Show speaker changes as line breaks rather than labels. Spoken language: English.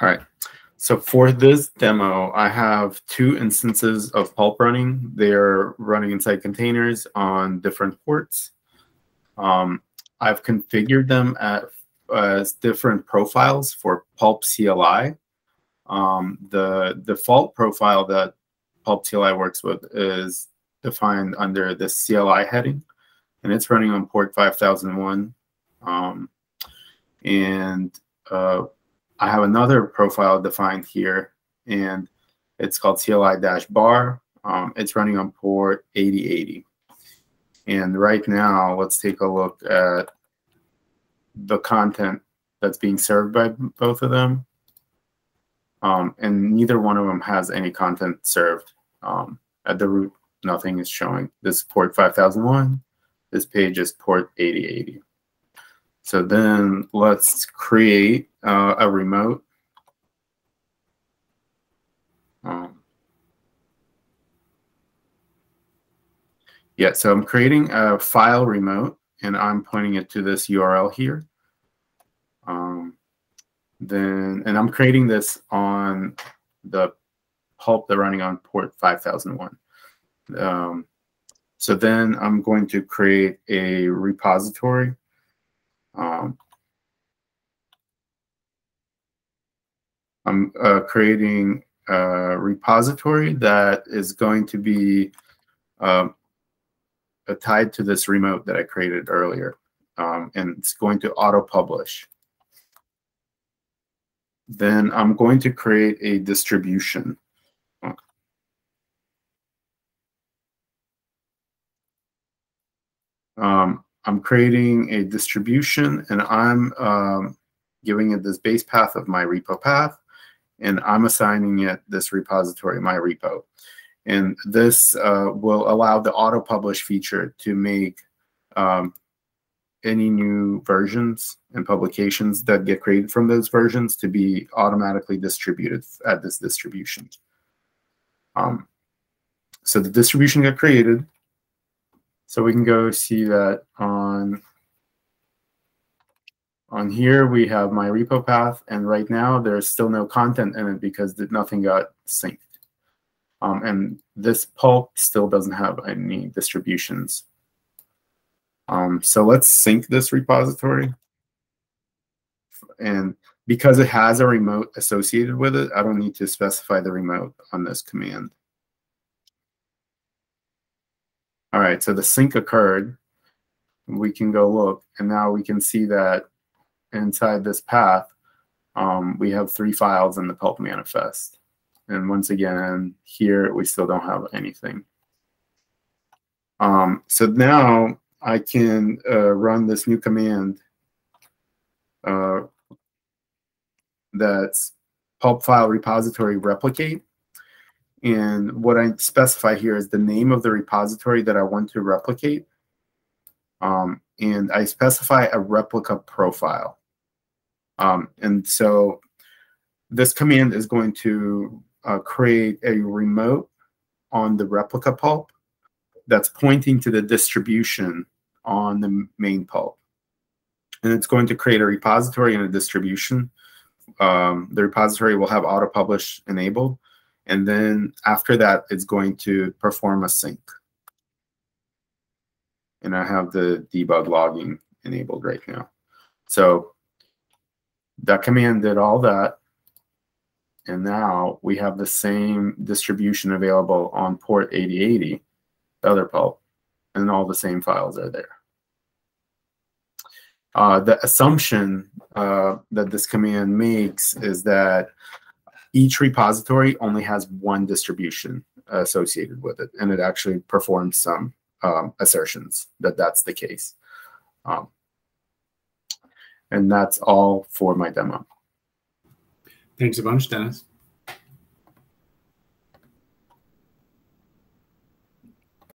All right. So for this demo, I have two instances of Pulp running. They're running inside containers on different ports. Um, I've configured them at, as different profiles for Pulp CLI. Um, the default profile that Pulp CLI works with is defined under the CLI heading, and it's running on port 5001. Um, and uh, I have another profile defined here, and it's called CLI dash bar. Um, it's running on port 8080. And right now, let's take a look at the content that's being served by both of them. Um, and neither one of them has any content served. Um, at the root, nothing is showing. This port 5001. This page is port 8080. So then let's create uh, a remote. Um, yeah, so I'm creating a file remote and I'm pointing it to this URL here. Um, then, and I'm creating this on the pulp they're running on port 5001. Um, so then I'm going to create a repository um, I'm uh, creating a repository that is going to be um, tied to this remote that I created earlier. Um, and it's going to auto-publish. Then I'm going to create a distribution. Um, I'm creating a distribution and I'm um, giving it this base path of my repo path and I'm assigning it this repository, my repo. And this uh, will allow the auto publish feature to make um, any new versions and publications that get created from those versions to be automatically distributed at this distribution. Um, so the distribution got created. So we can go see that on on here we have my repo path and right now there's still no content in it because nothing got synced. Um, and this pulp still doesn't have any distributions. Um, so let's sync this repository. And because it has a remote associated with it, I don't need to specify the remote on this command. All right, so the sync occurred. We can go look, and now we can see that inside this path, um, we have three files in the pulp manifest. And once again, here we still don't have anything. Um, so now I can uh, run this new command uh, that's pulp file repository replicate. And what I specify here is the name of the repository that I want to replicate. Um, and I specify a replica profile. Um, and so this command is going to uh, create a remote on the replica pulp that's pointing to the distribution on the main pulp. And it's going to create a repository and a distribution. Um, the repository will have auto-publish enabled. And then after that, it's going to perform a sync. And I have the debug logging enabled right now. So that command did all that. And now we have the same distribution available on port 8080, the other pulp, and all the same files are there. Uh, the assumption uh, that this command makes is that each repository only has one distribution associated with it, and it actually performs some um, assertions that that's the case. Um, and that's all for my demo.
Thanks a bunch, Dennis.